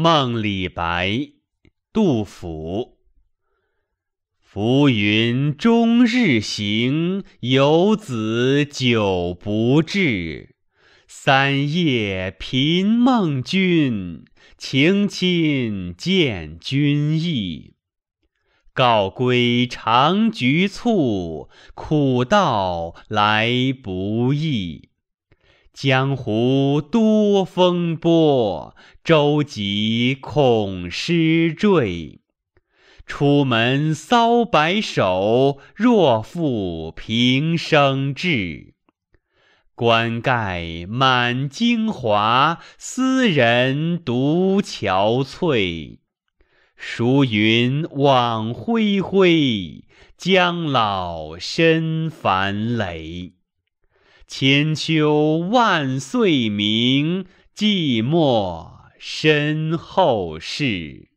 梦李白，杜甫。浮云终日行，游子久不至。三夜频梦君，情亲见君意。告归尝菊醋，苦道来不易。江湖多风波，舟楫恐失坠。出门搔白首，若负平生志。冠盖满京华，斯人独憔悴。孰云枉恢恢，将老身烦累。千秋万岁名，寂寞身后事。